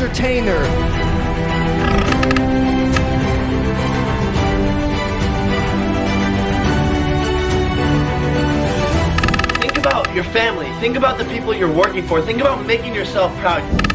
entertainer. Think about your family. Think about the people you're working for. Think about making yourself proud.